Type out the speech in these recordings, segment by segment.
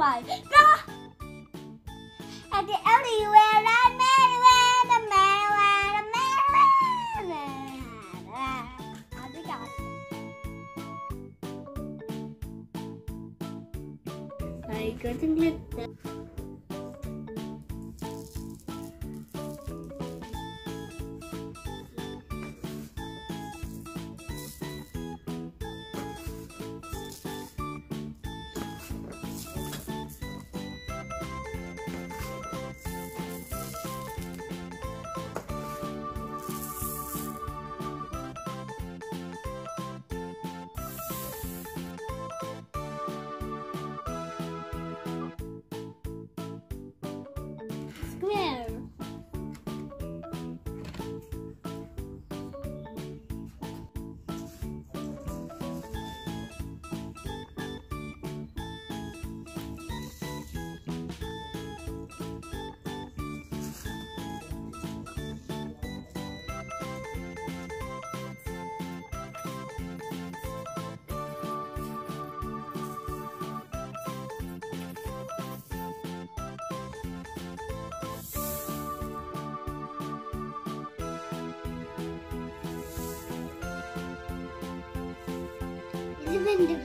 fly. Nah! And the everywhere I'm everywhere, the merrier, the merrier. I got glitter. The pentagon.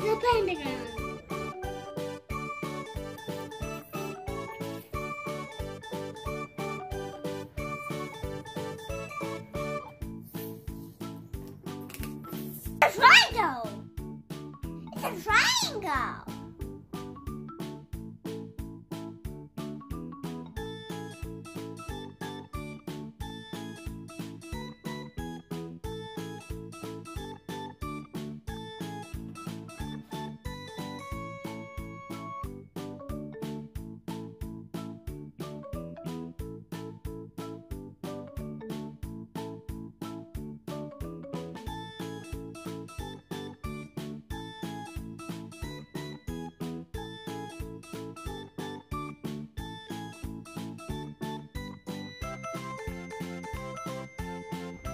The pentagon. It's A triangle. It's a triangle.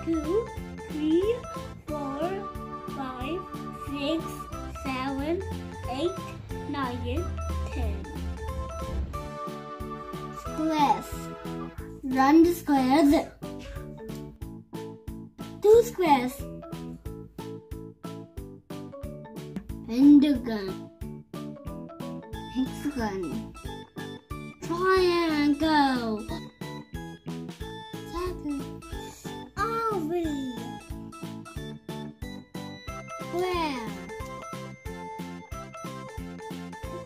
Two, three, four, five, six, seven, eight, nine, ten. Squares. Run the squares. Two squares. Pentagon. Hexagon. Triangle. Brown.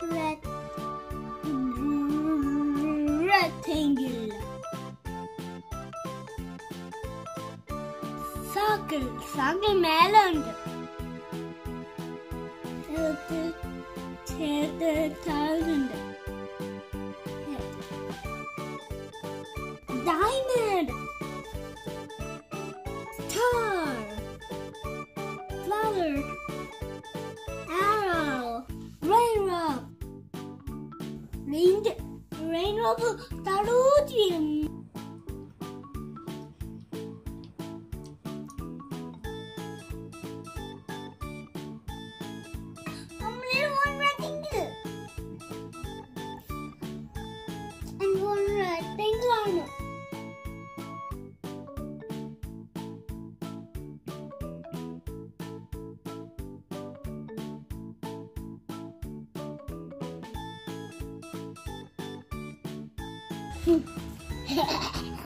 Red. Circle. Circle melon. Circle. Circle. Diamond. bird. Arrow. Rainbow. Named Rainbow Tarudium. へえ。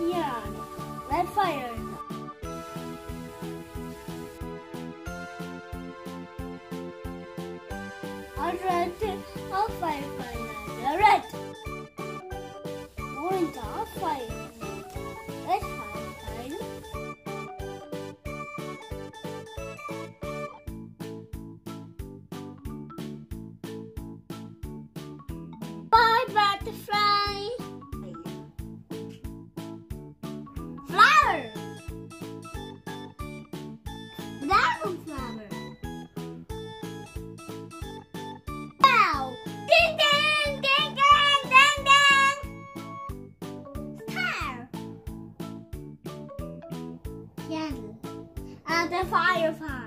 yeah, red fire. And uh, the firefly.